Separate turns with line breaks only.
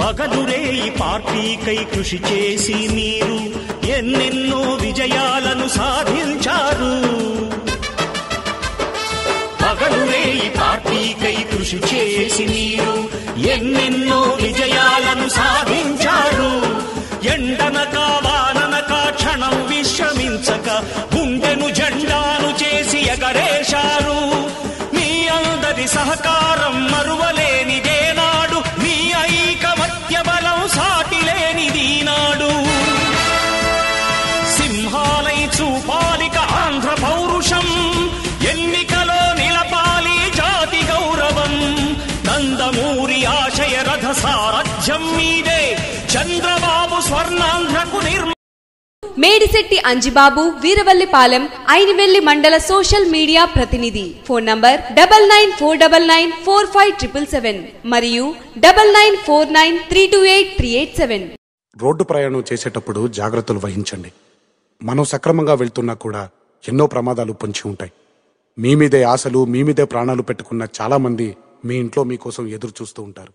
పగలురేయి పార్టీకై కృషి చేసి మీరు ఎన్నెన్నో విజయాలను సాధించారు. పగలురేయి పార్టీకై కృషి చేసి మీరు ఎన్నెన్నో విజయాలను సాధించారు. ఎండనక వాననక క్షణం విశ్రమించక గుండెను జెండాను చేసి ఎగరేశారు. మీ అందరి సహకారం మరు సింహాలై చూపాలిక ఆంధ్ర పౌరుషం. ఎన్నికలో నిలపాలి జాతి గౌరవం. నందమూరి ఆశయ రథ సారథ్యం మీదే చంద్రబాబు స్వర్ణాంధ్రకు నిర్మ
మేడిశెట్టి అంజిబాబు వీరవల్లిపాలెం ఐనివెల్లి మండల సోషల్ మీడియా ప్రతినిధి. Phone number double nine four double nine four five triple seven మరియు double nine four nine three two eight three eight seven.
Road ప్రయాణం చేసేటప్పుడు జాగ్రత్తలు వహించండి. మనం సక్రమంగా వెళ్తున్నా కూడా ఎన్నో ప్రమాదాలు పొంచి ఉంటాయి. మీ మీదే ఆశలు మీ మీదే ప్రాణాలు పెట్టుకున్న చాలామంది మీ ఇంట్లో మీకోసం ఎదురు చూస్తూ ఉంటారు.